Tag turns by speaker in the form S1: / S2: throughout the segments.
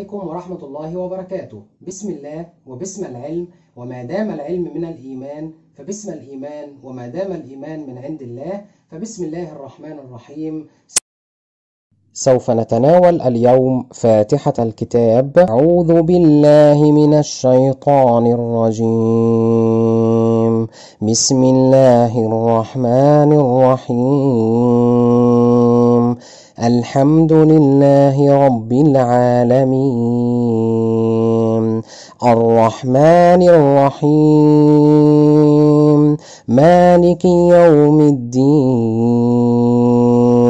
S1: عليكم ورحمة الله وبركاته. بسم الله وبسم العلم وما دام العلم من الإيمان فبسم الإيمان وما دام الإيمان من عند الله فبسم الله الرحمن الرحيم. سوف نتناول اليوم فاتحة الكتاب. أعوذ بالله من الشيطان الرجيم. بسم الله الرحمن الرحيم. الحمد لله رب العالمين. الرحمن الرحيم. مالك يوم الدين.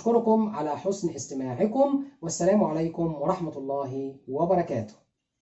S1: أشكركم على حسن استماعكم والسلام عليكم ورحمة الله وبركاته.